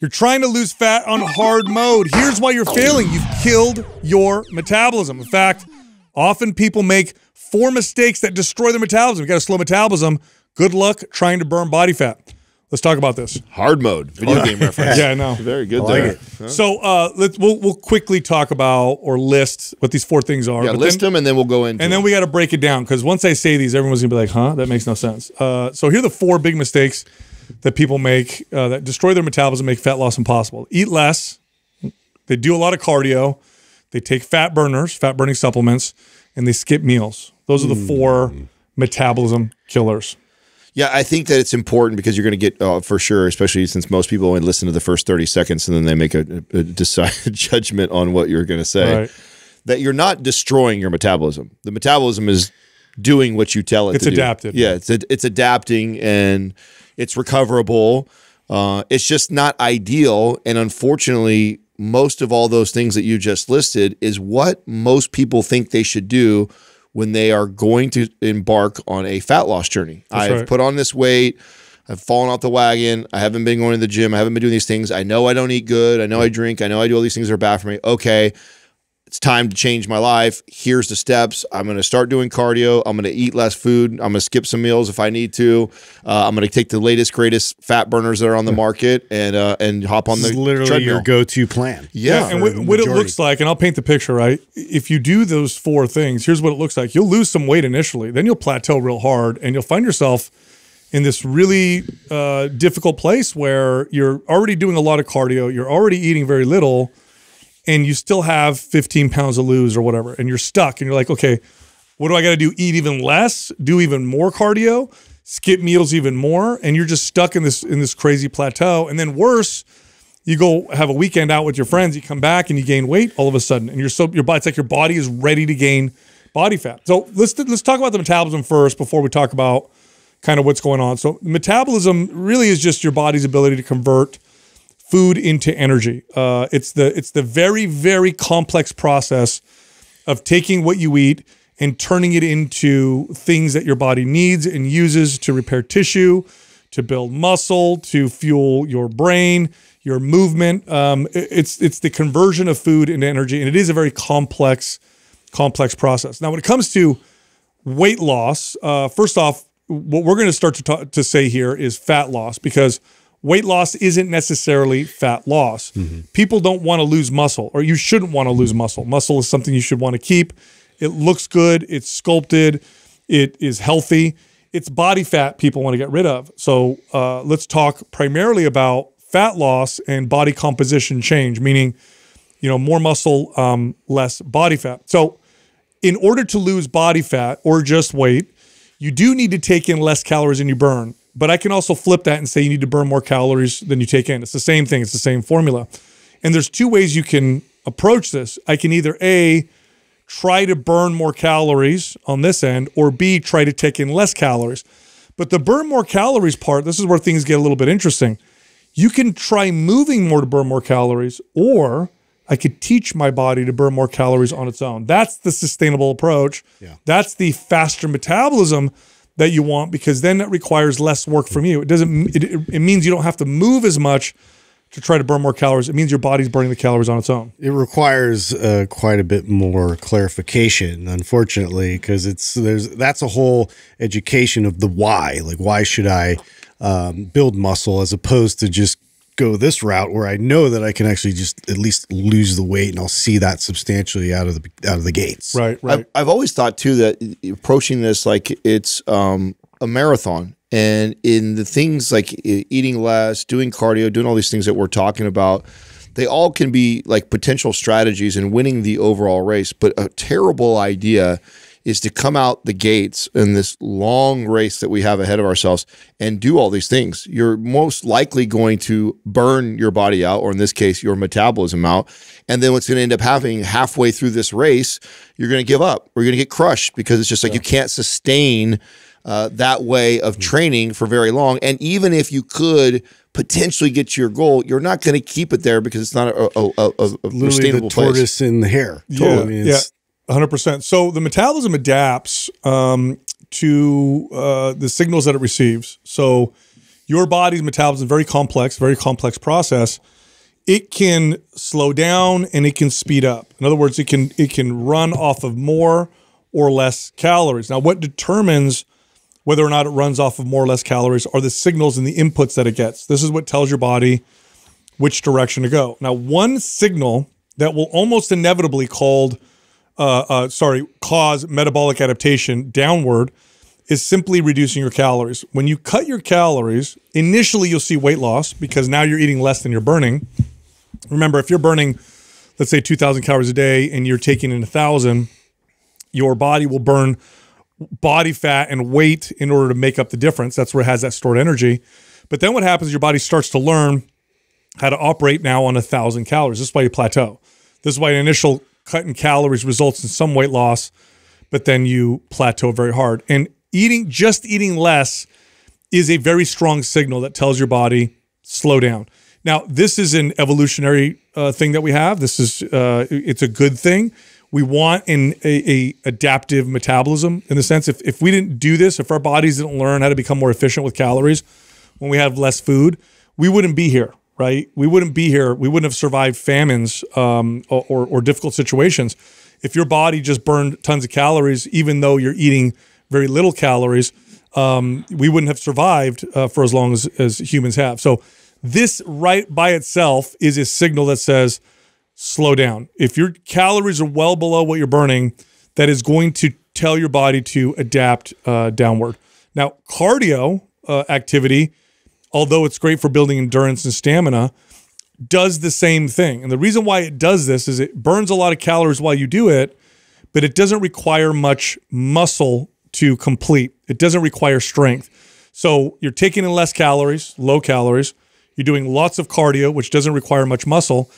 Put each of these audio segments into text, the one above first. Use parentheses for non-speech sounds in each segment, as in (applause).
You're trying to lose fat on hard mode. Here's why you're failing. You've killed your metabolism. In fact, often people make four mistakes that destroy their metabolism. You've got a slow metabolism. Good luck trying to burn body fat. Let's talk about this. Hard mode, video game reference. (laughs) Yeah, I know. Very good like there. it. So uh, let's we'll, we'll quickly talk about or list what these four things are. Yeah, but list then, them and then we'll go into and then we got to break it down because once I say these, everyone's gonna be like, "Huh? That makes no sense." Uh, so here are the four big mistakes that people make uh, that destroy their metabolism, make fat loss impossible. Eat less. They do a lot of cardio. They take fat burners, fat burning supplements, and they skip meals. Those are the four metabolism killers. Yeah, I think that it's important because you're going to get uh, for sure, especially since most people only listen to the first 30 seconds and then they make a, a decided (laughs) judgment on what you're going to say. Right. That you're not destroying your metabolism. The metabolism is doing what you tell it It's to do. adapted. Yeah, it's it's adapting and it's recoverable. Uh, it's just not ideal, and unfortunately, most of all those things that you just listed is what most people think they should do when they are going to embark on a fat loss journey. I've right. put on this weight. I've fallen off the wagon. I haven't been going to the gym. I haven't been doing these things. I know I don't eat good. I know I drink. I know I do all these things that are bad for me. Okay, it's time to change my life. Here's the steps. I'm going to start doing cardio. I'm going to eat less food. I'm going to skip some meals if I need to. Uh, I'm going to take the latest, greatest fat burners that are on the market and uh, and hop on This the literally treadmill. your go-to plan. Yeah. and what, what it looks like, and I'll paint the picture, right? If you do those four things, here's what it looks like. You'll lose some weight initially, then you'll plateau real hard, and you'll find yourself in this really uh, difficult place where you're already doing a lot of cardio, you're already eating very little, and you still have 15 pounds to lose or whatever, and you're stuck, and you're like, okay, what do I got to do? Eat even less, do even more cardio, skip meals even more, and you're just stuck in this in this crazy plateau. And then worse, you go have a weekend out with your friends, you come back and you gain weight all of a sudden, and you're so your body it's like your body is ready to gain body fat. So let's let's talk about the metabolism first before we talk about kind of what's going on. So metabolism really is just your body's ability to convert food into energy. Uh, it's the it's the very very complex process of taking what you eat and turning it into things that your body needs and uses to repair tissue, to build muscle, to fuel your brain, your movement. Um, it- it's it's the conversion of food into energy, and it is a very complex complex process. Now, when it comes to weight loss, uh, first off, what we're going to start to talk, to say here is fat loss because weight loss isn't necessarily fat loss. People don't want to lose muscle, or you shouldn't want to lose muscle. Muscle is something you should want to keep. It looks good. It's sculpted. It is healthy. It's body fat people want to get rid of. So uh, let's talk primarily about fat loss and body composition change, meaning you know more muscle, um, less body fat. So in order to lose body fat or just weight, you do need to take in less calories than you burn. But I can also flip that and say you need to burn more calories than you take in. It's the same thing, it's the same formula. And there's two ways you can approach this. I can either A, try to burn more calories on this end, or B, try to take in less calories. But the burn more calories part, this is where things get a little bit interesting. You can try moving more to burn more calories, or I could teach my body to burn more calories on its own. That's the sustainable approach. Yeah. That's the faster metabolism that you want because then it requires less work from you. It doesn't it, it means you don't have to move as much to try to burn more calories. It means your body's burning the calories on its own. It requires uh, quite a bit more clarification, unfortunately, because it's there's that's a whole education of the why. Like, why should I um, build muscle as opposed to just go this route where I know that I can actually just at least lose the weight and I'll see that substantially out of the out of the gates. Right, right. I've, I've always thought too that approaching this like it's um, a marathon, and in the things like eating less, doing cardio, doing all these things that we're talking about, they all can be like potential strategies in winning the overall race. But a terrible idea is to come out the gates in this long race that we have ahead of ourselves and do all these things. You're most likely going to burn your body out, or in this case, your metabolism out. And then what's going to end up happening halfway through this race, you're going to give up or you're going to get crushed because it's just like you can't sustain uh, that way of training for very long. And even if you could potentially get to your goal, you're not going to keep it there because it's not a, a, a, a Literally the sustainable place. tortoise in the hare. Yeah, I mean, yeah, it's- hundred percent. So the metabolism adapts um, to uh, the signals that it receives. So your body's metabolism is very complex, very complex process. It can slow down and it can speed up. In other words, it can it can run off of more or less calories. Now, what determines whether or not it runs off of more or less calories are the signals and the inputs that it gets. This is what tells your body which direction to go. Now, one signal that will almost inevitably called, uh, uh, sorry, cause metabolic adaptation downward is simply reducing your calories. When you cut your calories, initially you'll see weight loss because now you're eating less than you're burning. Remember, if you're burning, let's say 2,000 calories a day and you're taking in a thousand, your body will burn body fat and weight in order to make up the difference. That's where it has that stored energy. But then what happens? Your body starts to learn how to operate now on a thousand calories. This is why you plateau. This is why an initial cut in calories results in some weight loss, but then you plateau very hard. And eating, just eating less, is a very strong signal that tells your body slow down. Now, this is an evolutionary uh, thing that we have. This is uh, it's a good thing. We want an a, a, adaptive metabolism in the sense if if we didn't do this, if our bodies didn't learn how to become more efficient with calories when we have less food, we wouldn't be here, right? We wouldn't be here. We wouldn't have survived famines um, or, or, difficult situations if your body just burned tons of calories, even though you're eating very little calories. Um, we wouldn't have survived uh, for as long as, as humans have. So this right by itself is a signal that says slow down. If your calories are well below what you're burning, that is going to tell your body to adapt uh, downward. Now, cardio uh, activity, although it's great for building endurance and stamina, does the same thing. And the reason why it does this is it burns a lot of calories while you do it, but it doesn't require much muscle to complete. It doesn't require strength. So you're taking in less calories, low calories. You're doing lots of cardio, which doesn't require much muscle.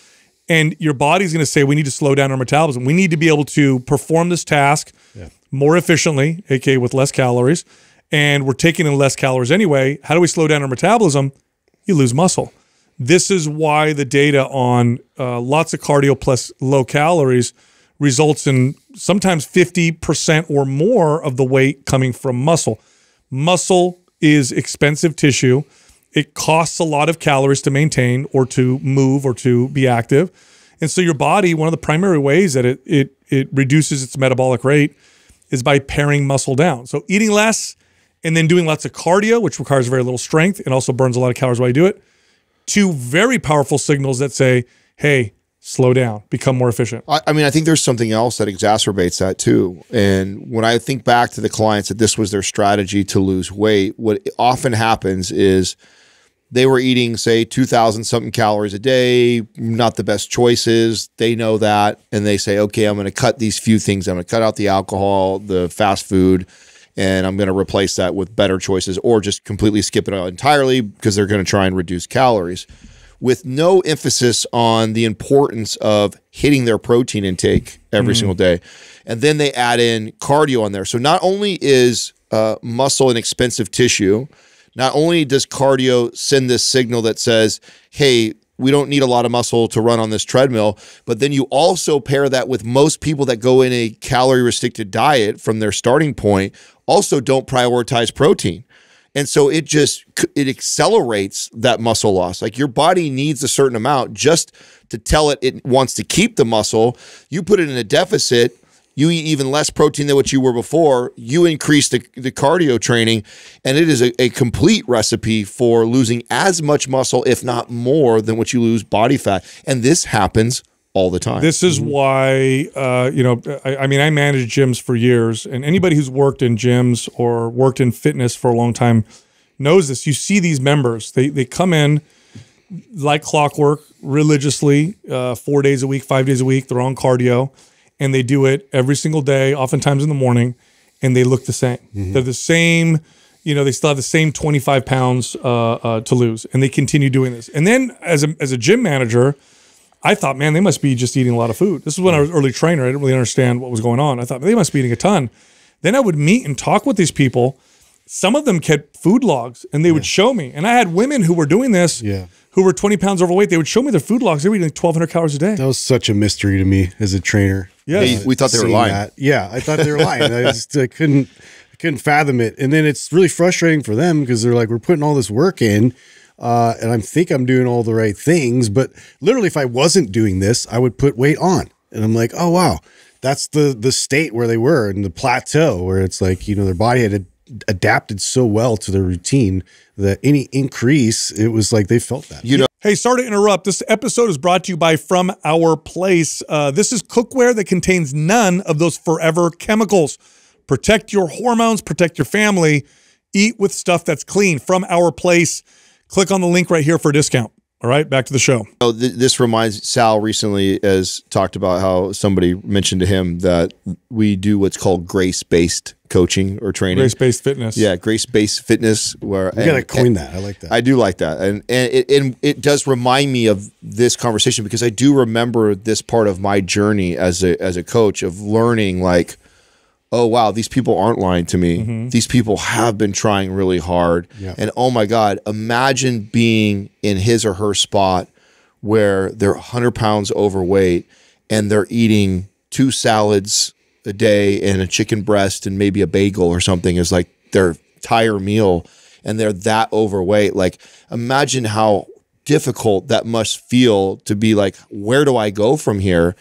And your body's going to say, we need to slow down our metabolism. We need to be able to perform this task yeah. more efficiently, aka with less calories. And we're taking in less calories anyway. How do we slow down our metabolism? You lose muscle. This is why the data on uh, lots of cardio plus low calories results in sometimes 50% or more of the weight coming from muscle. Muscle is expensive tissue it costs a lot of calories to maintain or to move or to be active. And so your body, one of the primary ways that it it it reduces its metabolic rate is by paring muscle down. So eating less and then doing lots of cardio, which requires very little strength and also burns a lot of calories while you do it. Two very powerful signals that say, hey, slow down, become more efficient. I, I, mean, I think there's something else that exacerbates that too. And when I think back to the clients that this was their strategy to lose weight, what often happens is they were eating say 2000 something calories a day not the best choices they know that and they say okay i'm going to cut these few things i'm going to cut out the alcohol the fast food and i'm going to replace that with better choices or just completely skip it entirely because they're going to try and reduce calories with no emphasis on the importance of hitting their protein intake every mm. single day and then they add in cardio on there so not only is uh, muscle an expensive tissue not only does cardio send this signal that says, hey, we don't need a lot of muscle to run on this treadmill, but then you also pair that with most people that go in a calorie restricted diet from their starting point also don't prioritize protein. And so it just it accelerates that muscle loss. Like your body needs a certain amount just to tell it it wants to keep the muscle. You put it in a deficit, you eat even less protein than what you were before, you increase the, the cardio training, and it is a, a complete recipe for losing as much muscle, if not more, than what you lose body fat. And this happens all the time. This is why, uh, you know, I, I, mean, I managed gyms for years, and anybody who's worked in gyms or worked in fitness for a long time knows this. You see these members; they they come in like clockwork, religiously, uh, four days a week, five days a week. They're on cardio and they do it every single day, oftentimes in the morning, and they look the same. Mm-hmm. They're the same, you know, they still have the same 25 pounds uh, uh, to lose, and they continue doing this. And then as a, as a gym manager, I thought, man, they must be just eating a lot of food. This is when I was early trainer. I didn't really understand what was going on. I thought they must be eating a ton. Then I would meet and talk with these people. Some of them kept food logs, and they yeah. would show me. And I had women who were doing this. Yeah who were 20 pounds overweight, they would show me their food logs. They were eating like 1,200 calories a day. That was such a mystery to me as a trainer. Yeah, we thought they were lying. That. Yeah, I thought they were lying. I just I couldn't couldn't fathom it. And then it's really frustrating for them because they're like, we're putting all this work in. Uh, and I think I'm doing all the right things, but literally, if I wasn't doing this, I would put weight on, and I'm like, oh wow, that's the the state where they were in the plateau, where it's like you know their body had adapted so well to their routine that any increase, it was like they felt that. You know, Hey, sorry to interrupt. This episode is brought to you by From Our Place. Uh, this is cookware that contains none of those forever chemicals. Protect your hormones, protect your family. Eat with stuff that's clean. From Our Place. Click on the link right here for a discount. All right, back to the show. Oh, th- this reminds Sal recently has talked about how somebody mentioned to him that we do what's called grace based coaching or training. Grace based fitness. Yeah, grace based fitness. Where You gotta coin that. I like that. I do like that, and and it, and it does remind me of this conversation because I do remember this part of my journey as a as a coach of learning like, oh wow, these people aren't lying to me. Mm-hmm. These people have been trying really hard, Yeah. and oh my god, imagine being in his or her spot where they're 100 pounds overweight and they're eating two salads a day and a chicken breast and maybe a bagel or something is like their entire meal and they're that overweight like imagine how difficult that must feel to be like where do i go from here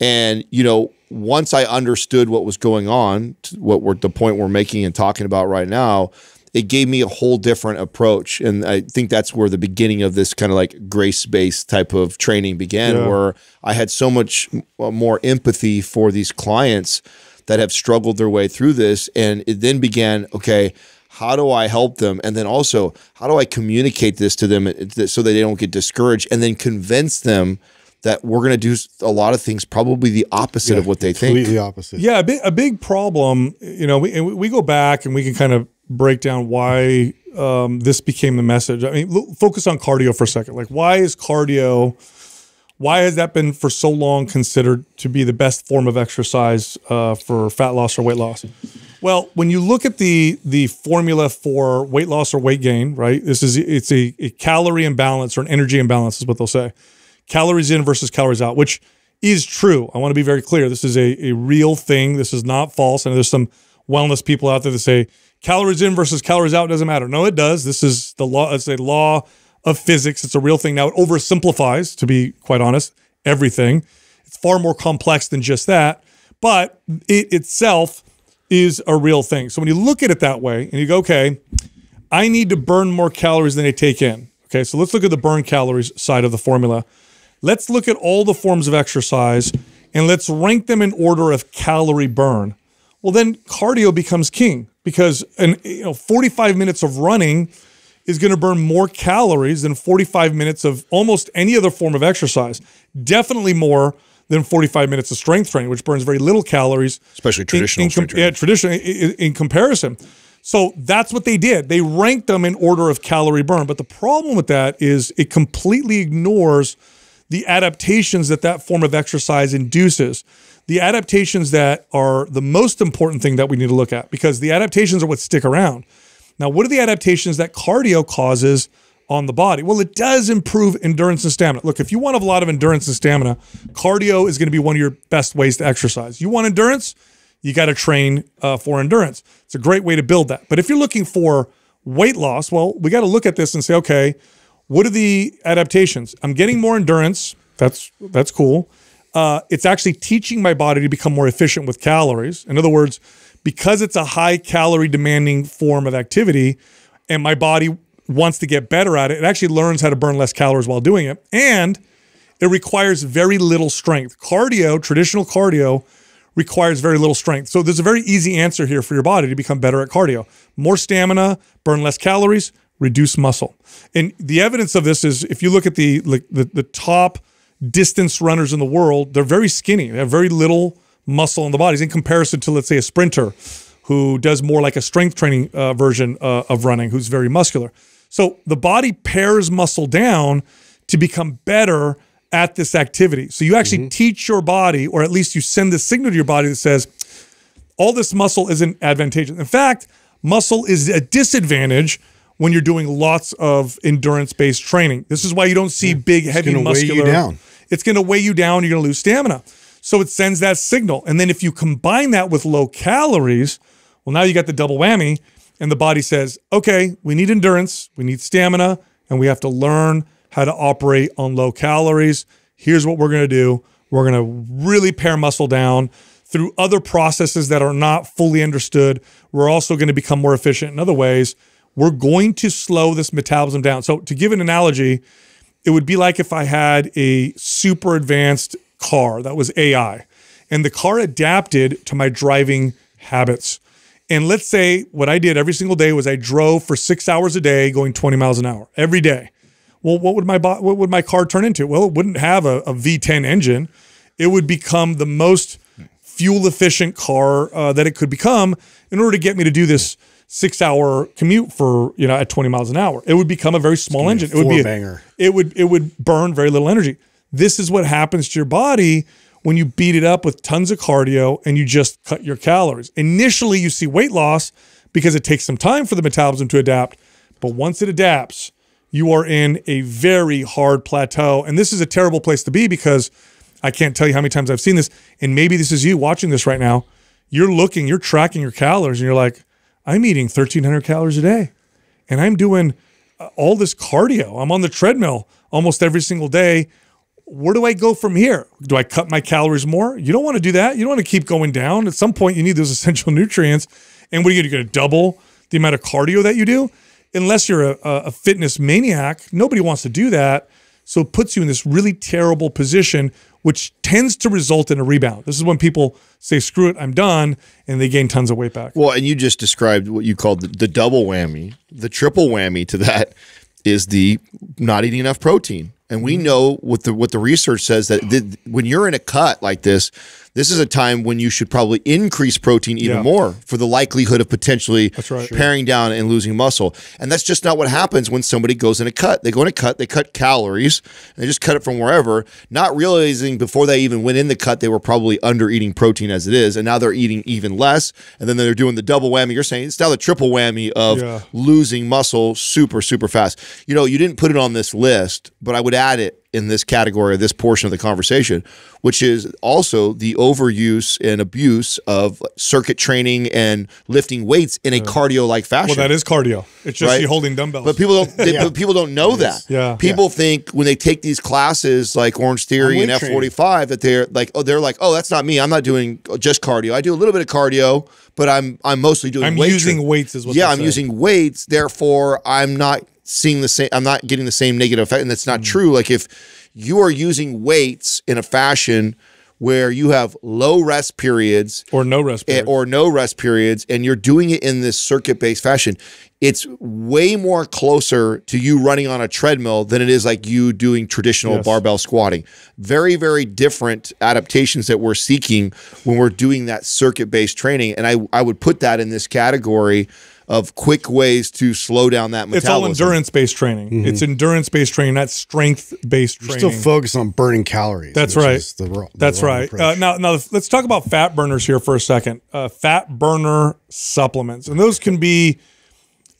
and you know once i understood what was going on what we're the point we're making and talking about right now it gave me a whole different approach and i think that's where the beginning of this kind of like grace-based type of training began Yeah. where i had so much uh, more empathy for these clients that have struggled their way through this and it then began okay how do I help them? And then also, how do I communicate this to them uh, so that they don't get discouraged and then convince them that we're going to do a lot of things probably the opposite of what they think? Completely opposite. Yeah, a big, a big problem, you know, we, and we- we go back and we can kind of break down why um, this became the message. I mean, look, focus on cardio for a second. Like, why is cardio, why has that been for so long considered to be the best form of exercise uh, for fat loss or weight loss? Well, when you look at the the formula for weight loss or weight gain, right? This is it's a, a calorie imbalance or an energy imbalance is what they'll say. Calories in versus calories out, which is true. I want to be very clear. This is a, a real thing. This is not false. And there's some wellness people out there that say calories in versus calories out doesn't matter. No, it does. This is the law. It's a law of physics. It's a real thing. Now it oversimplifies, to be quite honest, everything. It's far more complex than just that, but it itself is a real thing. So when you look at it that way and you go, okay, I need to burn more calories than I take in. Okay, so let's look at the burn calories side of the formula. Let's look at all the forms of exercise and let's rank them in order of calorie burn. Well, then cardio becomes king because an you know 45 minutes of running is going to burn more calories than 45 minutes of almost any other form of exercise. Definitely more than 45 minutes of strength training, which burns very little calories Especially traditional in, strength com- yeah, traditional in, in- in comparison. So that's what they did. They ranked them in order of calorie burn. But the problem with that is it completely ignores the adaptations that that form of exercise induces. The adaptations that are the most important thing that we need to look at because the adaptations are what stick around. Now, what are the adaptations that cardio causes on the body? Well, it does improve endurance and stamina. Look, if you want a lot of endurance and stamina, cardio is going to be one of your best ways to exercise. You want endurance? You got to train uh, for endurance. It's a great way to build that. But if you're looking for weight loss, well, we got to look at this and say, okay, what are the adaptations? I'm getting more endurance. That's that's cool. Uh, it's actually teaching my body to become more efficient with calories. In other words, because it's a high calorie demanding form of activity, and my body wants to get better at it, it actually learns how to burn less calories while doing it, and it requires very little strength. Cardio, traditional cardio, requires very little strength. So there's a very easy answer here for your body to become better at cardio. More stamina, burn less calories, reduce muscle. And the evidence of this is if you look at the like the, the top distance runners in the world, they're very skinny. They have very little muscle in the bodies in comparison to let's say a sprinter who does more like a strength training uh, version uh, of running, who's very muscular. So the body pares muscle down to become better at this activity. So you actually teach your body, or at least you send the signal to your body that says, all this muscle isn't advantageous. In fact, muscle is a disadvantage when you're doing lots of endurance based training. This is why you don't see big, heavy gonna weigh you muscular. down. It's going to weigh you down. You're going to lose stamina. So it sends that signal. And then if you combine that with low calories, Well, now you got the double whammy, and the body says, okay, we need endurance, we need stamina, and we have to learn how to operate on low calories. Here's what we're going to do we're going to really pare muscle down through other processes that are not fully understood. We're also going to become more efficient in other ways. We're going to slow this metabolism down. So, to give an analogy, it would be like if I had a super advanced car that was AI and the car adapted to my driving habits. And let's say what I did every single day was I drove for six hours a day going 20 miles an hour every day. Well, what would my what would my car turn into? Well, it wouldn't have a a V10 engine. It would become the most fuel efficient car uh, that it could become in order to get me to do this six hour commute for you know at 20 miles an hour. It would become a very small engine. It would be a, four-banger. it would it would burn very little energy. This is what happens to your body when you beat it up with tons of cardio and you just cut your calories. Initially, you see weight loss because it takes some time for the metabolism to adapt, but once it adapts, you are in a very hard plateau. And this is a terrible place to be because I can't tell you how many times I've seen this. And maybe this is you watching this right now. You're looking, you're tracking your calories, and you're like, I'm eating 1,300 calories a day and I'm doing uh, all this cardio. I'm on the treadmill almost every single day. Where do I go from here? Do I cut my calories more? You don't want to do that. You don't want to keep going down. At some point, you need those (laughs) essential nutrients. And what are you going to double the amount of cardio that you do? Unless you're a, a fitness maniac, nobody wants to do that. So it puts you in this really terrible position, which tends to result in a rebound. This is when people say, screw it, I'm done, and they gain tons of weight back. Well, and you just described what you called the, the double whammy. The triple whammy to that is the not eating enough protein. And Mm-hmm. we know what the what the research says that th- when you're in a cut like this, this is a time when you should probably increase protein even Yeah. more for the likelihood of potentially right. paring down and losing muscle. And that's just not what happens when somebody goes in a cut. They go in a cut, they cut calories, and they just cut it from wherever, not realizing before they even went in the cut they were probably under eating protein as it is, and now they're eating even less. And then they're doing the double whammy. You're saying it's now the triple whammy of Yeah. losing muscle super, super fast. You know, you didn't put it on this list, but I would add it in this category, this portion of the conversation, which is also the overuse and abuse of circuit training and lifting weights in a cardio like fashion. Well, that is cardio. It's just Right. you holding dumbbells. But people don't. (laughs) They, but people don't know that. Yeah. People think when they take these classes like Orange Theory and F forty five that they're like, oh, they're like, oh, that's not me. I'm not doing just cardio. I do a little bit of cardio, but I'm I'm mostly doing. I'm weight using training. weights as well. Yeah, I'm say. using weights. Therefore, I'm not seeing the same. I'm not getting the same negative effect, and that's Mm. not true. Like if you are using weights in a fashion where you have low rest periods or no rest eh, period. or no rest periods and you're doing it in this circuit based fashion it's way more closer to you running on a treadmill than it is like you doing traditional Yes. barbell squatting very very different adaptations that we're seeking when we're doing that circuit based training and I, I would put that in this category of quick ways to slow down that it's all endurance based training. It's endurance based training, not strength based You're training. still focused on burning calories. That's right. The, the That's right. Uh, now, now let's talk about fat burners here for a second. Uh, fat burner supplements, and those can be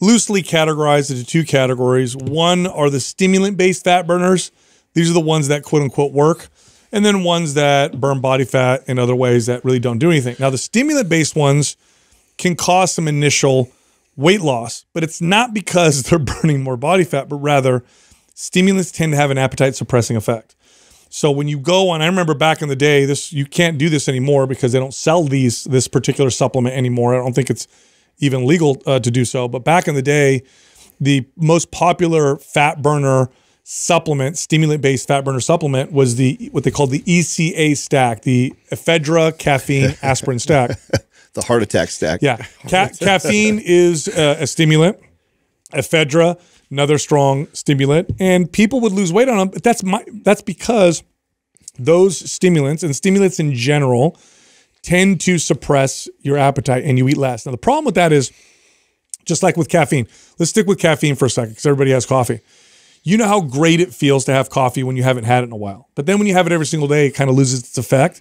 loosely categorized into two categories. One are the stimulant based fat burners. These are the ones that quote unquote work. And then ones that burn body fat in other ways that really don't do anything. Now, the stimulant based ones can cause some initial weight loss, but it's not because (laughs) they're burning more body fat, but rather stimulants tend to have an appetite suppressing effect. So when you go on, I remember back in the day, this you can't do this anymore because they don't sell these this particular supplement anymore. I don't think it's even legal uh, to do so. But back in the day, the most popular fat burner supplement, stimulant based fat burner supplement, was the what they called the ECA stack, the ephedra caffeine (laughs) aspirin stack. The heart attack stack Yeah, Ca- (laughs) caffeine is uh, a stimulant. Ephedra, another strong stimulant, and people would lose weight on them. But that's my that's because those stimulants and stimulants in general tend to suppress your appetite and you eat less. Now the problem with that is just like with caffeine. Let's stick with caffeine for a second because everybody has coffee. You know how great it feels to have coffee when you haven't had it in a while. But then when you have it every single day, it kind of loses its effect.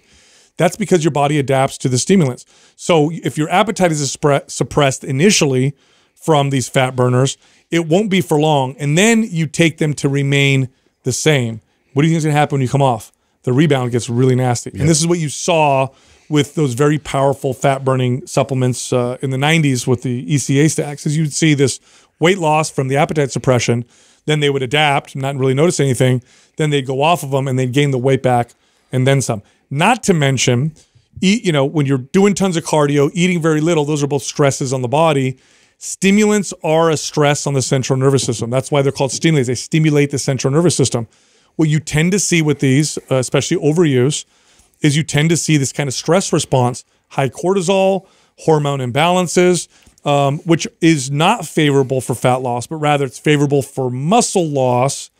That's because your body adapts to the stimulants. So if your appetite is suppressed initially from these fat burners, it won't be for long. And then you take them to remain the same. What do you think is going to happen when you come off? The rebound gets really nasty. And this is what you saw with those very powerful fat burning supplements uh, in the 90s with the ECA stacks is you'd see this weight loss from the appetite suppression. Then they would adapt, not really notice anything. Then they'd go off of them and they'd gain the weight back and then some. Not to mention, eat, you know, when you're doing tons of cardio, eating very little, those are both stresses on the body. Stimulants are a stress on the central nervous system. That's why they're called stimulants. They stimulate the central nervous system. What you tend to see with these, uh, especially overuse, is you tend to see this kind of stress response, high cortisol, hormone imbalances, um, which is not favorable for fat loss, but rather it's favorable for muscle loss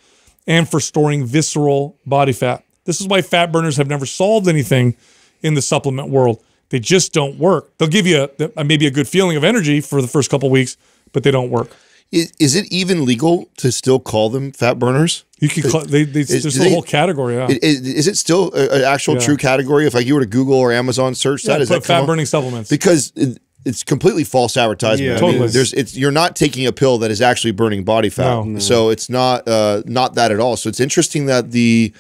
and for storing visceral body fat. This is why fat burners have never solved anything in the supplement world. They just don't work. They'll give you a, a, maybe a good feeling of energy for the first couple weeks, but they don't work. Is, is it even legal to still call them fat burners? You can call they, they Is- there's a they- whole category. Yeah, Is, is it still an actual Yeah. true category? If like you were to Google or Amazon search yeah that, is put that fat up? burning supplements. because it, it's completely false advertisement. Yeah, I mean, Totally. there's it's you're not taking a pill that is actually burning body fat. No. So it's not uh, not that at all. So it's interesting that the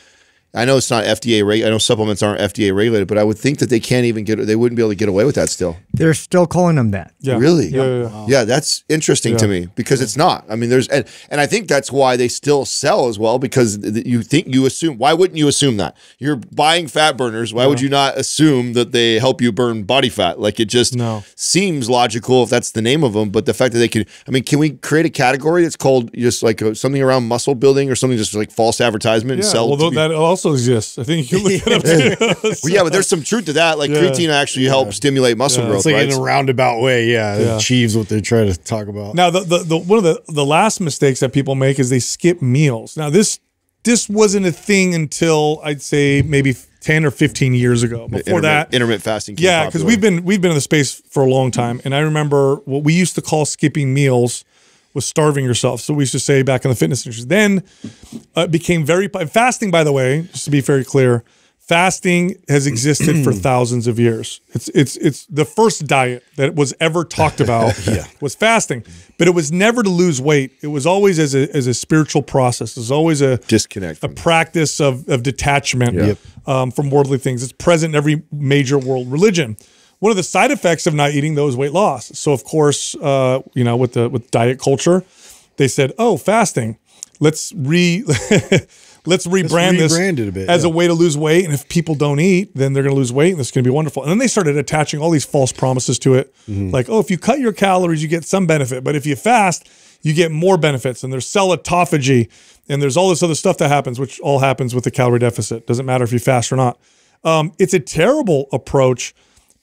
I know it's not FDA reg. I know supplements aren't FDA regulated, but I would think that they can't even get they wouldn't be able to get away with that still. They're still calling them that. yeah. Really? Yeah, yeah, yeah. Yeah, that's interesting to me because it's not. I mean, there's and, and I think that's why they still sell as well because th- you think you assume. Why wouldn't you assume that you're buying fat burners? Why would you not assume that they help you burn body fat? Like it just No. seems logical if that's the name of them. But the fact that they can, I mean, can we create a category that's called just like a, something around muscle building or something just like false advertisement and Yeah, sell? well, to tho- be- that also exists. I think you can (laughs) look it up too. well, yeah, but there's some truth to that. Like Yeah. creatine actually helps stimulate muscle Yeah. growth, It's like right? in a roundabout way, yeah, Yeah. it achieves what they're trying to talk about. Now, the, the the one of the the last mistakes that people make is they skip meals. Now, this this wasn't a thing until I'd say maybe ten or fifteen years ago. Before Intermittent- that, intermittent fasting. became yeah, because we've been we've been in the space for a long time, and I remember what we used to call skipping meals was starving yourself. So we used to say back in the fitness industry. Then uh, it became very fasting. By the way, just to be very clear, fasting has existed for (clears throat) thousands of years. It's it's it's the first diet that was ever talked about (laughs) was fasting, but it was never to lose weight. It was always as a as a spiritual process. It was always a disconnect. a practice of, of detachment Yep. um, from worldly things. It's present in every major world religion. One of the side effects of not eating though is weight loss. So of course, uh, you know, with the with diet culture, they said, "Oh, fasting. Let's re (laughs) let's rebrand this it a bit, as a way to lose weight. And if people don't eat, then they're going to lose weight, and it's going to be wonderful." And then they started attaching all these false promises to it, Mm-hmm. like, "Oh, if you cut your calories, you get some benefit, but if you fast, you get more benefits." And there's cell autophagy, and there's all this other stuff that happens, which all happens with the calorie deficit. Doesn't matter if you fast or not. Um, it's a terrible approach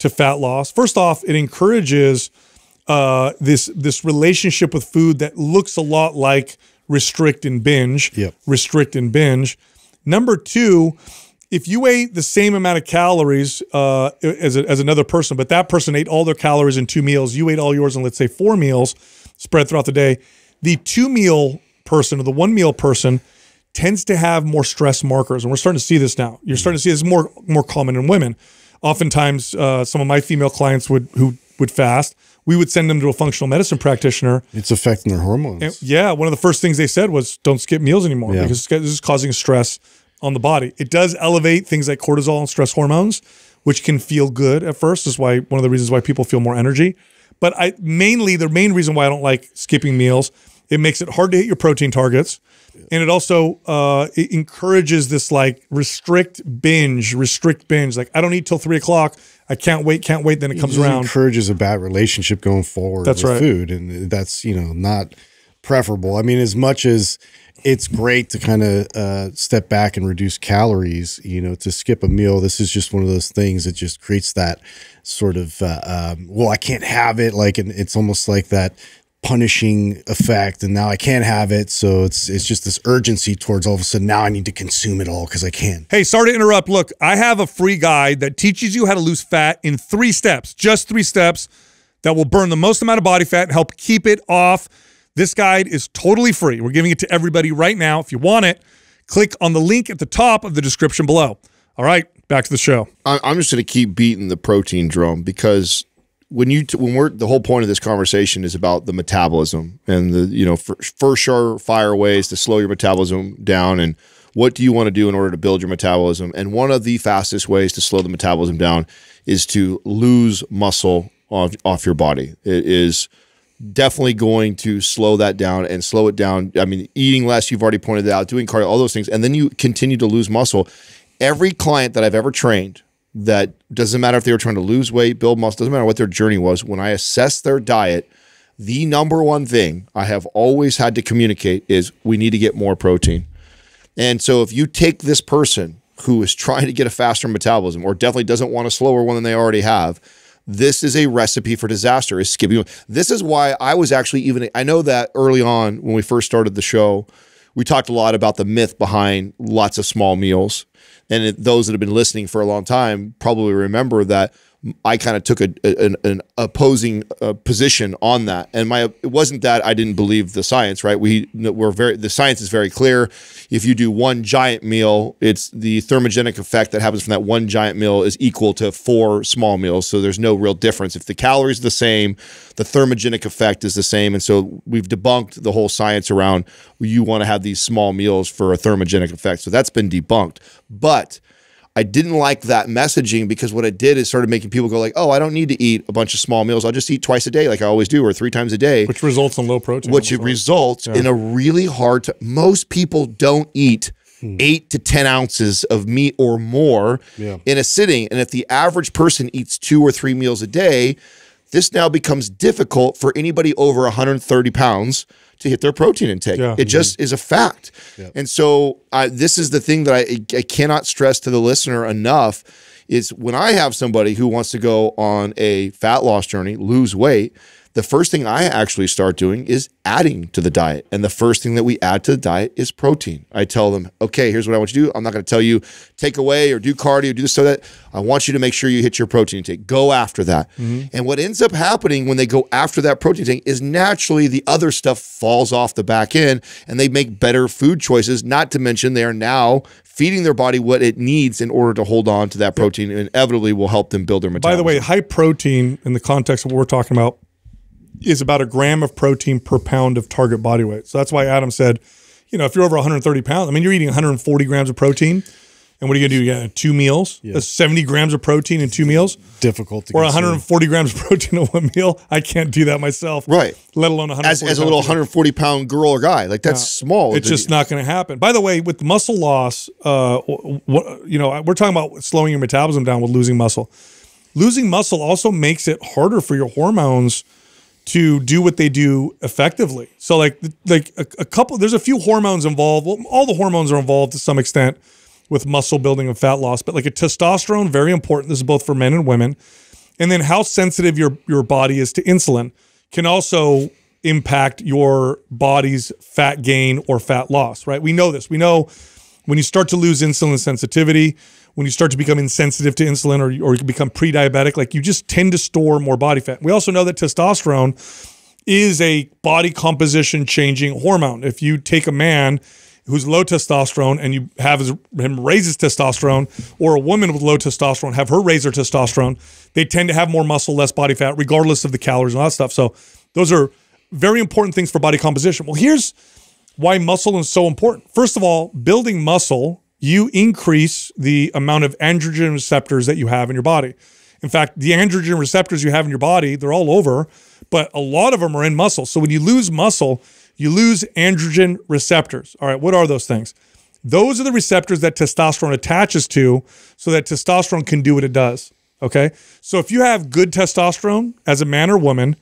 to fat loss. First off, it encourages uh, this this relationship with food that looks a lot like restrict and binge. Yep. Restrict and binge. Number two, if you ate the same amount of calories uh, as, a, as another person, but that person ate all their calories in two meals, you ate all yours in let's say four meals spread throughout the day, the two meal person or the one meal person tends to have more stress markers, and we're starting to see this now. You're starting to see this more more common in women. Oftentimes, uh, some of my female clients would who would fast. We would send them to a functional medicine practitioner. It's affecting their hormones. And yeah, one of the first things they said was, "Don't skip meals anymore Yeah. because this is causing stress on the body." It does elevate things like cortisol and stress hormones, which can feel good at first. Is why one of the reasons why people feel more energy. But I mainly the main reason why I don't like skipping meals, it makes it hard to hit your protein targets, and it also uh, it encourages this like restrict binge, restrict binge. Like I don't eat till three o'clock. I can't wait, can't wait. Then it comes just around. encourages a bad relationship going forward That's with right. food and that's you know not preferable i mean as much as it's great to kind of uh, step back and reduce calories you know to skip a meal this is just one of those things that just creates that sort of uh, um, well i can't have it like and it's almost like that punishing effect and now i can't have it so it's it's just this urgency towards all of a sudden now i need to consume it all because i can Hey, sorry to interrupt. Look, I have a free guide that teaches you how to lose fat in three steps, just three steps that will burn the most amount of body fat and help keep it off. This guide is totally free. We're giving it to everybody right now. If you want it, click on the link at the top of the description below. All right, back to the show. I- I'm just going to keep beating the protein drum because when you when we're the whole point of this conversation is about the metabolism and the you know fir- first surefire ways to slow your metabolism down and what do you want to do in order to build your metabolism? And one of the fastest ways to slow the metabolism down is to lose muscle off, off your body. It is definitely going to slow that down and slow it down. I mean, eating less, you've already pointed out, doing cardio, all those things, and then you continue to lose muscle. Every client that I've ever trained that doesn't matter if they were trying to lose weight, build muscle, doesn't matter what their journey was, when I assess their diet, the number one thing I have always had to communicate is we need to get more protein. And so if you take this person who is trying to get a faster metabolism or definitely doesn't want a slower one than they already have, this is a recipe for disaster is skipping. This is why I was actually even I know that early on when we first started the show, we talked a lot about the myth behind lots of small meals. And it, those that have been listening for a long time probably remember that I kind of took a, an, an, opposing uh, position on that, and my it wasn't that I didn't believe the science. Right? We we're very the science is very clear. If you do one giant meal, it's the thermogenic effect that happens from that one giant meal is equal to four small meals. So there's no real difference. If the calories are the same, the thermogenic effect is the same, and so we've debunked the whole science around you want to have these small meals for a thermogenic effect. So that's been debunked, but I didn't like that messaging because what it did is started making people go like, "Oh, I don't need to eat a bunch of small meals. I'll just eat twice a day, like I always do, or three times a day." Which results in low protein. Which it results yeah. in a really hard. To, most people don't eat hmm. eight to ten ounces of meat or more yeah. in a sitting, and if the average person eats two or three meals a day, this now becomes difficult for anybody over 130 pounds to hit their protein intake. Yeah. It just is a fact. Yeah. And so uh, this is the thing that I, I cannot stress to the listener enough is when I have somebody who wants to go on a fat loss journey, lose weight, the first thing I actually start doing is adding to the diet. And the first thing that we add to the diet is protein. I tell them, okay, here's what I want you to do. I'm not going to tell you take away or do cardio, do this, so that. I want you to make sure you hit your protein intake. Go after that. Mm-hmm. And what ends up happening when they go after that protein intake is naturally the other stuff falls off the back end and they make better food choices, not to mention they are now feeding their body what it needs in order to hold on to that protein and inevitably will help them build their metabolism. By the way, high protein in the context of what we're talking about is about a gram of protein per pound of target body weight. So that's why Adam said, you know, if you're over 130 pounds, I mean, you're eating 140 grams of protein. And what are you gonna do? You got two meals. Yeah. That's 70 grams of protein in two meals. Difficult to or 140 grams of protein in one meal. I can't do that myself. Right. Let alone 140. As, as a little 140 pound girl or guy, like that's yeah. small. It's just not going to happen. By the way, with muscle loss, uh, what you know, we're talking about slowing your metabolism down with losing muscle. Losing muscle also makes it harder for your hormones to do what they do effectively. So like like a, a, couple there's a few hormones involved. Well, all the hormones are involved to some extent with muscle building and fat loss, but like a testosterone very important. This is both for men and women. And then how sensitive your your body is to insulin can also impact your body's fat gain or fat loss, right? We know this. We know when you start to lose insulin sensitivity, when you start to become insensitive to insulin or, or you become pre-diabetic, like you just tend to store more body fat. We also know that testosterone is a body composition changing hormone. If you take a man who's low testosterone and you have his, him raise his testosterone, or a woman with low testosterone have her raise her testosterone, they tend to have more muscle, less body fat, regardless of the calories and all that stuff. So those are very important things for body composition. Well, here's why muscle is so important. First of all, building muscle you increase the amount of androgen receptors that you have in your body. In fact, the androgen receptors you have in your body, they're all over, but a lot of them are in muscle. So when you lose muscle, you lose androgen receptors. All right, what are those things? Those are the receptors that testosterone attaches to so that testosterone can do what it does. Okay. So if you have good testosterone as a man or woman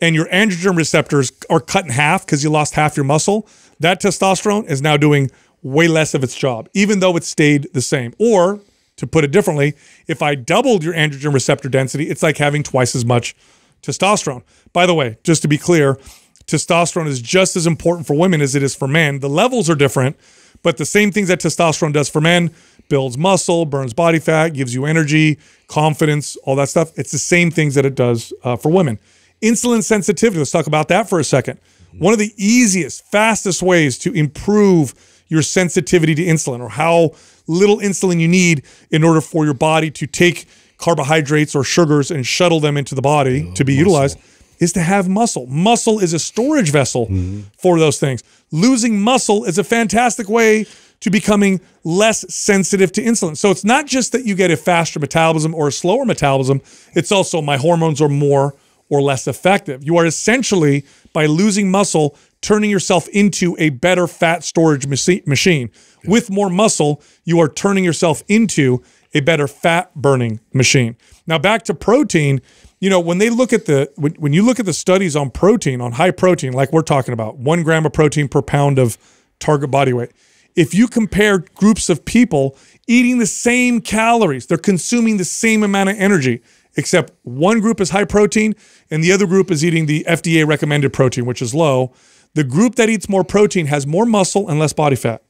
and your androgen receptors are cut in half because you lost half your muscle, that testosterone is now doing way less of its job, even though it stayed the same. Or to put it differently, if I doubled your androgen receptor density, it's like having twice as much testosterone. By the way, just to be clear, testosterone is just as important for women as it is for men. The levels are different, but the same things that testosterone does for men builds muscle, burns body fat, gives you energy, confidence, all that stuff. It's the same things that it does uh, for women. Insulin sensitivity, let's talk about that for a second. One of the easiest, fastest ways to improve your sensitivity to insulin or how little insulin you need in order for your body to take carbohydrates or sugars and shuttle them into the body oh, to be muscle. utilized is to have muscle. Muscle is a storage vessel mm -hmm. for those things. Losing muscle is a fantastic way to becoming less sensitive to insulin. So it's not just that you get a faster metabolism or a slower metabolism, it's also my hormones are more or less effective. You are essentially, by losing muscle, turning yourself into a better fat storage machine. With more muscle, you are turning yourself into a better fat burning machine. Now, back to protein, you know, when they look at the, when, when you look at the studies on protein, on high protein, like we're talking about, one gram of protein per pound of target body weight, if you compare groups of people eating the same calories, they're consuming the same amount of energy, except one group is high protein and the other group is eating the FDA recommended protein, which is low. The group that eats more protein has more muscle and less body fat.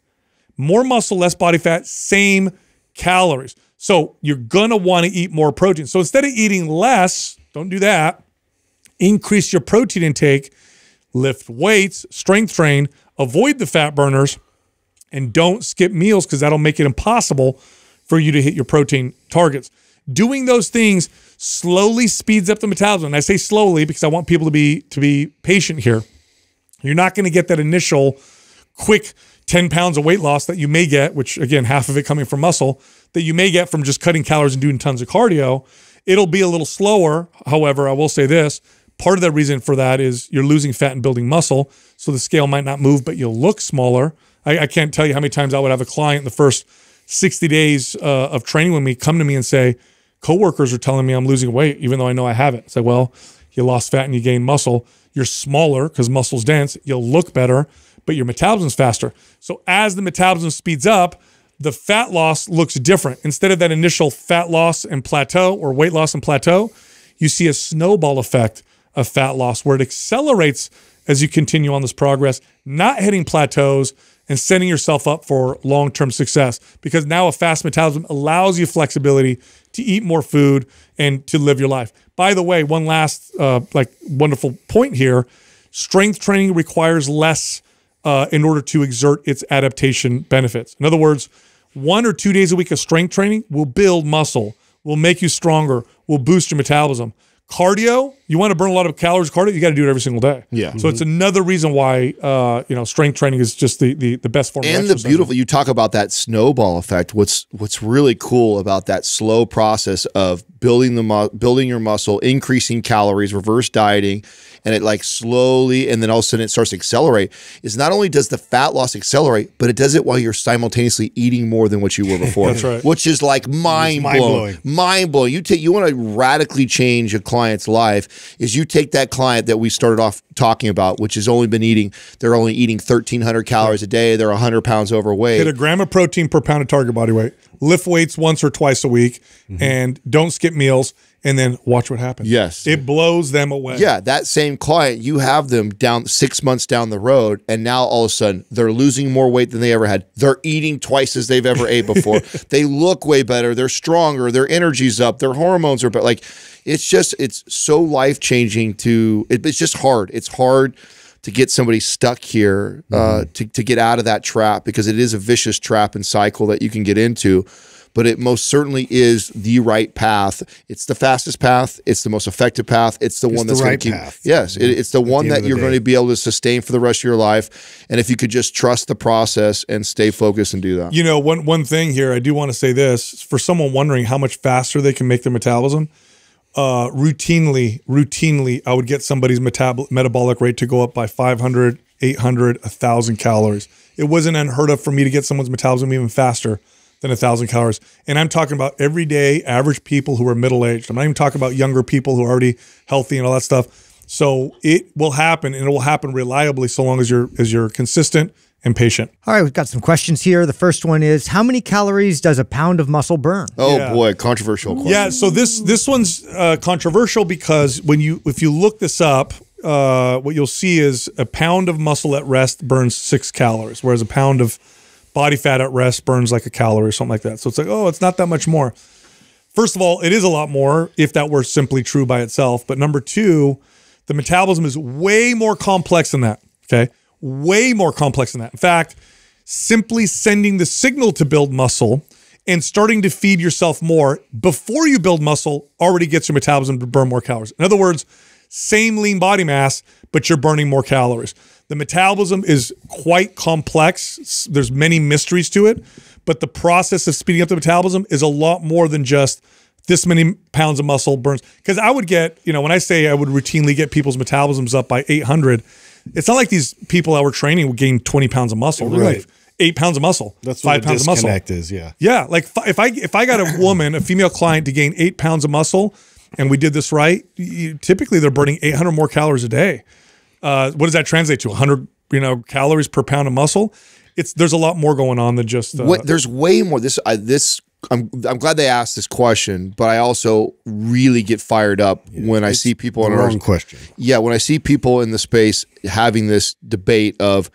More muscle, less body fat, same calories. So you're going to want to eat more protein. So instead of eating less, don't do that. Increase your protein intake, lift weights, strength train, avoid the fat burners, and don't skip meals because that'll make it impossible for you to hit your protein targets. Doing those things slowly speeds up the metabolism. And I say slowly because I want people to be to be patient here. You're not going to get that initial quick 10 pounds of weight loss that you may get, which again, half of it coming from muscle, that you may get from just cutting calories and doing tons of cardio. It'll be a little slower. However, I will say this part of the reason for that is you're losing fat and building muscle. So the scale might not move, but you'll look smaller. I, I can't tell you how many times I would have a client in the first 60 days uh, of training with me come to me and say, coworkers are telling me I'm losing weight, even though I know I haven't. Like, well, you lost fat and you gained muscle. You're smaller because muscle's dense. You'll look better, but your metabolism's faster. So as the metabolism speeds up, the fat loss looks different. Instead of that initial fat loss and plateau or weight loss and plateau, you see a snowball effect of fat loss where it accelerates as you continue on this progress, not hitting plateaus and setting yourself up for long-term success because now a fast metabolism allows you flexibility to eat more food and to live your life. By the way, one last uh, like wonderful point here: strength training requires less uh, in order to exert its adaptation benefits. In other words, one or two days a week of strength training will build muscle, will make you stronger, will boost your metabolism. Cardio, you want to burn a lot of calories. Cardio, you got to do it every single day. Yeah. So it's another reason why uh, you know strength training is just the the, the best form. And of the exercise. beautiful, you talk about that snowball effect. What's what's really cool about that slow process of building the mu- building your muscle, increasing calories, reverse dieting, and it like slowly, and then all of a sudden it starts to accelerate. Is not only does the fat loss accelerate, but it does it while you're simultaneously eating more than what you were (laughs) before. That's right. Which is like mind blowing. mind-blowing. Mind blowing. You take you want to radically change a client's life. Is you take that client that we started off talking about, which has only been eating, they're only eating 1,300 calories a day. They're 100 pounds overweight. Hit a gram of protein per pound of target body weight. Lift weights once or twice a week, mm-hmm. and don't skip meals. And then watch what happens. Yes. it blows them away. Yeah, that same client, you have them down six months down the road, and now all of a sudden they're losing more weight than they ever had. They're eating twice as they've ever ate before. (laughs) they look way better. They're stronger. Their energy's up. Their hormones are better. Like it's just it's so life changing. To it, it's just hard. It's hard to get somebody stuck here uh, to to get out of that trap because it is a vicious trap and cycle that you can get into but it most certainly is the right path. It's the fastest path. It's the most effective path. It's the one the that's right going to keep. path. Yes, it, it's the one end that the you're day. going to be able to sustain for the rest of your life. And if you could just trust the process and stay focused and do that. You know, one one thing here, I do want to say this for someone wondering how much faster they can make their metabolism. Uh, routinely, routinely, I would get somebody's metab- metabolic rate to go up by 500, 800, 1,000 calories. It wasn't unheard of for me to get someone's metabolism even faster than a 1,000 calories. And I'm talking about everyday average people who are middle aged. I'm not even talking about younger people who are already healthy and all that stuff. So it will happen and it will happen reliably so long as you're as you're consistent and patient. All right, we've got some questions here. The first one is How many calories does a pound of muscle burn? Oh Yeah. boy, controversial question. Yeah, so this this one's uh, controversial because when you if you look this up, uh, what you'll see is a pound of muscle at rest burns six calories, whereas a pound of body fat at rest burns like a calorie or something like that. So it's like, oh, it's not that much more. First of all, it is a lot more if that were simply true by itself. But number two, the metabolism is way more complex than that. Okay. Way more complex than that. In fact, simply sending the signal to build muscle and starting to feed yourself more before you build muscle already gets your metabolism to burn more calories. In other words, same lean body mass, but you're burning more calories. The metabolism is quite complex. There's many mysteries to it, but the process of speeding up the metabolism is a lot more than just this many pounds of muscle burns. Because I would get, you know, when I say I would routinely get people's metabolisms up by 800, it's not like these people that were training would gain 20 pounds of muscle. They're Right. like eight pounds of muscle, That's five what pounds of muscle. disconnect is. Yeah. Yeah, like if I if I got a (clears throat) woman, a female client, to gain eight pounds of muscle, and we did this right, you, typically they're burning 800 more calories a day. Uh, what does that translate to? 100 you know calories per pound of muscle. It's there's a lot more going on than just uh, what, there's way more. This I, this I'm I'm glad they asked this question, but I also really get fired up when I see people in The our wrong question. yeah, when I see people in the space having this debate of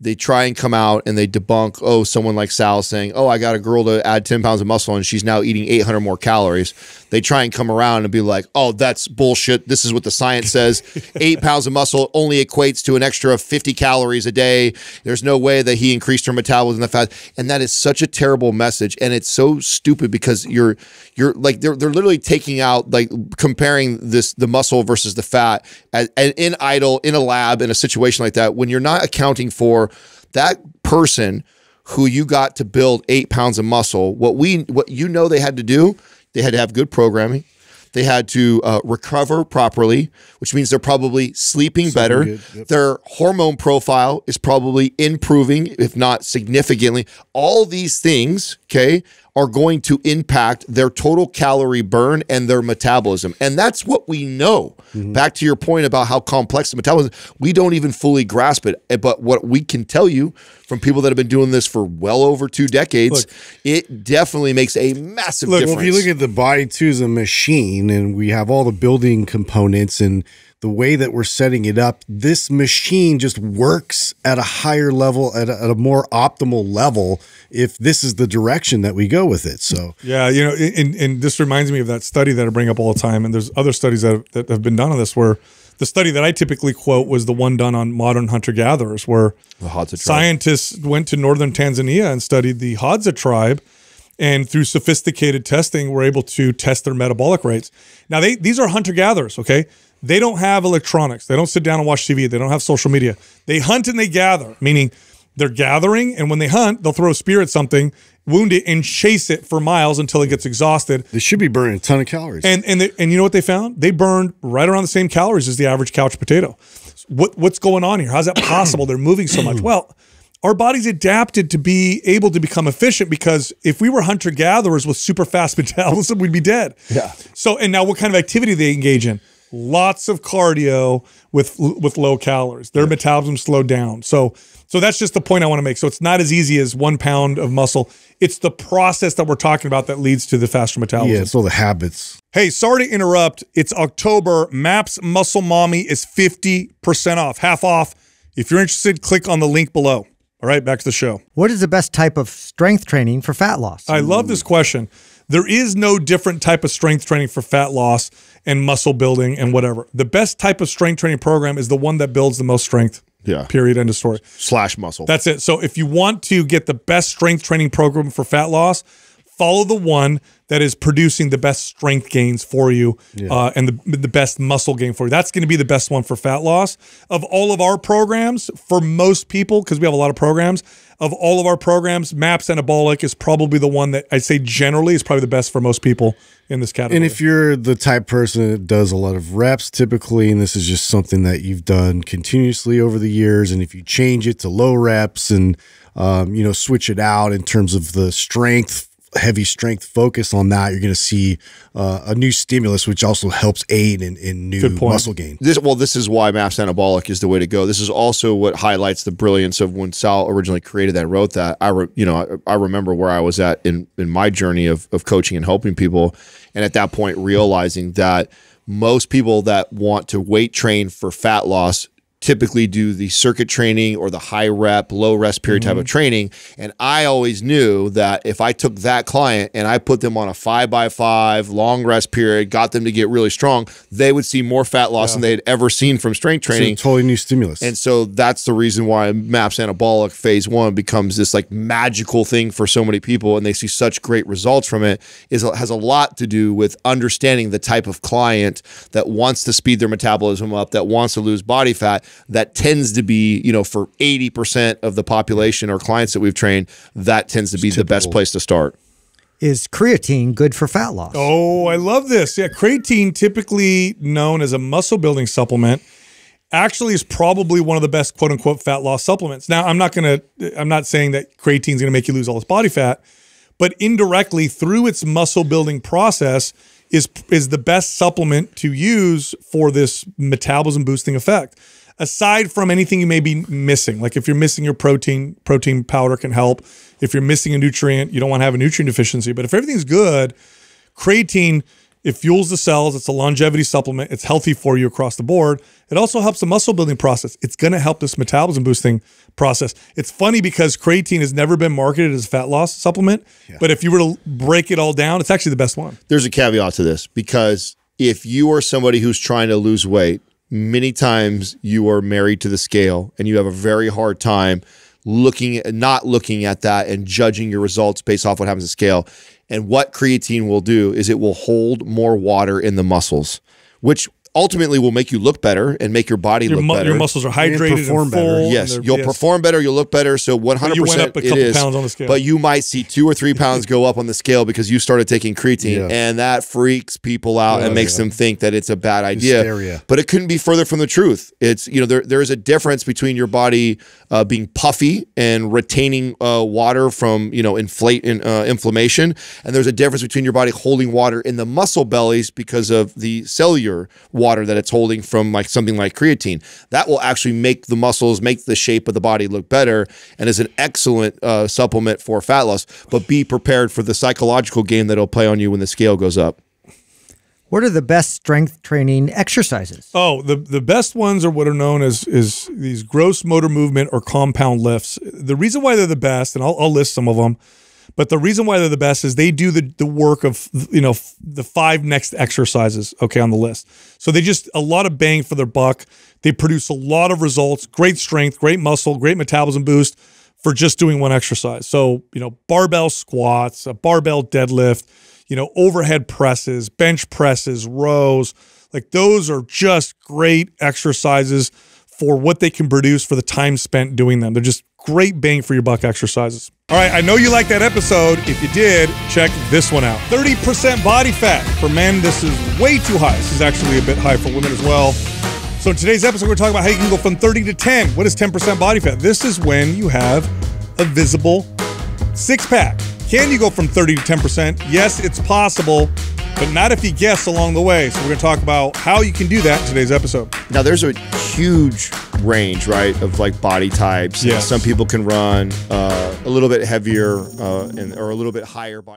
they try and come out and they debunk, oh, someone like Sal saying, oh, I got a girl to add 10 pounds of muscle and she's now eating 800 more calories. They try and come around and be like, oh, that's bullshit. This is what the science says. (laughs) Eight pounds of muscle only equates to an extra 50 calories a day. There's no way that he increased her metabolism that fast. And that is such a terrible message. And it's so stupid because you're, you're like, they're, they're literally taking out, like comparing this, the muscle versus the fat as, and in idle, in a lab, in a situation like that, when you're not accounting for that person who you got to build eight pounds of muscle, what we, what you know they had to do, they had to have good programming. They had to uh, recover properly, which means they're probably sleeping better. yep. Their hormone profile is probably improving, if not significantly. All these things, okay, are going to impact their total calorie burn and their metabolism. And that's what we know. Back to your point about how complex the metabolism, we don't even fully grasp it. Eh, But what we can tell you from people that have been doing this for well over two decades, it definitely makes a massive Look, difference. if you look at the body too as a machine, and we have all the building components and the way that we're setting it up, this machine just works at a higher level, at a, at a more optimal level, if this is the direction that we go with it. So, Yeah, you know, and, and this reminds me of that study that I bring up all the time. And there's other studies that have, that have been done on this where the study that I typically quote was the one done on modern hunter gatherers, where The Hadza tribe. scientists went to northern Tanzania and studied the Hadza tribe. And through sophisticated testing, we were able to test their metabolic rates. Now, they these are hunter gatherers, okay? They don't have electronics. They don't sit down and watch TV. They don't have social media. They hunt and they gather, meaning they're gathering. And when they hunt, they'll throw a spear at something, wound it, and chase it for miles until it gets exhausted. they should be burning a ton of calories. And and they, and you know what they found? They burned right around the same calories as the average couch potato. What what's going on here? How's that (clears throat) possible? They're moving so much. Well, our bodies adapted to be able to become efficient because if we were hunter gatherers with super fast (laughs) metabolism, we'd be dead. Yeah. So and now what kind of activity they engage in? Lots of cardio with with low calories. Their metabolism slowed down. So so that's just the point I want to make. So it's not as easy as one pound of muscle. It's the process that we're talking about that leads to the faster metabolism. yeah, it's all the habits. Hey, sorry to interrupt. It's October. Maps Muscle Mommy is 50% off, half off. If you're interested, click on the link below. All right, back to the show. What is the best type of strength training for fat loss? I love this question. There is no different type of strength training for fat loss and muscle building and whatever. The best type of strength training program is the one that builds the most strength. Yeah. Period. End of story. slash muscle. That's it. So if you want to get the best strength training program for fat loss, follow the one that is producing the best strength gains for you uh, and the, the best muscle gain for you. That's going to be the best one for fat loss. Of all of our programs, for most people, because we have a lot of programs, of all of our programs, MAPS Anabolic is probably the one that I say generally is probably the best for most people in this category. And if you're the type person that does a lot of reps typically, and this is just something that you've done continuously over the years, and if you change it to low reps and um, you know switch it out in terms of the strength, heavy strength focus on that, you're going to see uh, a new stimulus, which also helps aid in, in new muscle gain. this well this is why maps anabolic is the way to go. This is also what highlights the brilliance of when sal originally created that wrote that. I re, you know I, I remember where i was at in in my journey of, of coaching and helping people and at that point realizing that most people that want to weight train for fat loss typically do the circuit training or the high rep, low rest period type of mm-hmm. training. And I always knew that if I took that client and I put them on a five by five long rest period, got them to get really strong, they would see more fat loss than they had ever seen from strength training. totally new stimulus. And so that's the reason why MAPS Anabolic phase one becomes this like magical thing for so many people and they see such great results from it is it has a lot to do with understanding the type of client that wants to speed their metabolism up, that wants to lose body fat. That tends to be, you know, for 80% of the population or clients that we've trained, that tends to be the best place to start. Is creatine good for fat loss? Oh, I love this. Yeah, creatine, typically known as a muscle building supplement, actually is probably one of the best quote unquote fat loss supplements. Now, I'm not going to, I'm not saying that creatine is going to make you lose all this body fat, but indirectly through its muscle building process is is the best supplement to use for this metabolism boosting effect. Aside from anything you may be missing, like if you're missing your protein, protein powder can help. If you're missing a nutrient, you don't want to have a nutrient deficiency. But if everything's good, creatine it fuels the cells. It's a longevity supplement. It's healthy for you across the board. It also helps the muscle building process. It's going to help this metabolism boosting process. It's funny because creatine has never been marketed as a fat loss supplement, but if you were to break it all down, it's actually the best one. There's a caveat to this because if you are somebody who's trying to lose weight, many times you are married to the scale and you have a very hard time looking not looking at that and judging your results based off what happens to scale. And what creatine will do is it will hold more water in the muscles, which ultimately will make you look better and make your body Your, look mu- better. your muscles are hydrated and perform and better. full. and Yes, they're- you'll yes. perform better. You'll look better. So one hundred you went percent, up a couple is. pounds on the scale. But you might see two or three pounds go up on the scale because you started taking creatine, Yeah. and that freaks people out and makes them think that it's a bad idea. Hysteria. But it couldn't be further from the truth. It's you know there there is a difference between your body uh, being puffy and retaining uh, water from you know inflate in, uh, inflammation, and there's a difference between your body holding water in the muscle bellies because of the cellular water that it's holding from like something like creatine. That will actually make the muscles, make the shape of the body look better, and is an excellent uh, supplement for fat loss. But be prepared for the psychological game that it'll play on you when the scale goes up. What are the best strength training exercises? Oh, the the best ones are what are known as is these gross motor movement or compound lifts. The reason why they're the best, and I'll, I'll list some of them, but the reason why they're the best is they do the the work of you know the five next exercises. Okay, on the list, so they just a lot of bang for their buck. They produce a lot of results, great strength, great muscle, great metabolism boost for just doing one exercise. So you know, barbell squats, a barbell deadlift you know, overhead presses, bench presses, rows. Like those are just great exercises for what they can produce for the time spent doing them. They're just great bang for your buck exercises. All right, I know you liked that episode. If you did, check this one out 30% body fat. For men, this is way too high. This is actually a bit high for women as well. So, in today's episode, we're talking about how you can go from 30 to 10. What is 10% body fat? This is when you have a visible six pack. Can you go from 30 to 10%? Yes, it's possible, but not if you guess along the way. So, we're going to talk about how you can do that in today's episode. Now there's a huge range, right, of like body types. Yes. Some people can run uh, a little bit heavier uh, and or a little bit higher body.